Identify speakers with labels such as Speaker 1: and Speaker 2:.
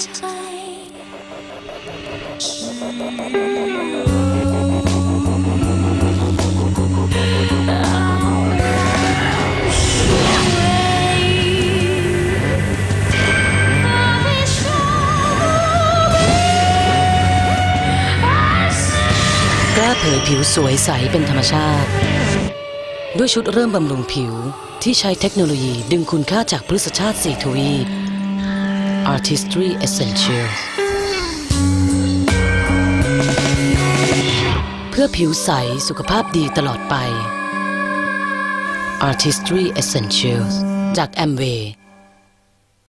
Speaker 1: กล้าเผยผิวสวยใสเป็นธรรมชาติ ด้วยชุดเริ่มบำรุงผิวที่ใช้เทคโนโลยีดึงคุณค่าจากพฤกษชาติสีทวีป Artistry Essentials เพื่อผิวใสสุขภาพดีตลอดไป Artistry Essentials จาก Amway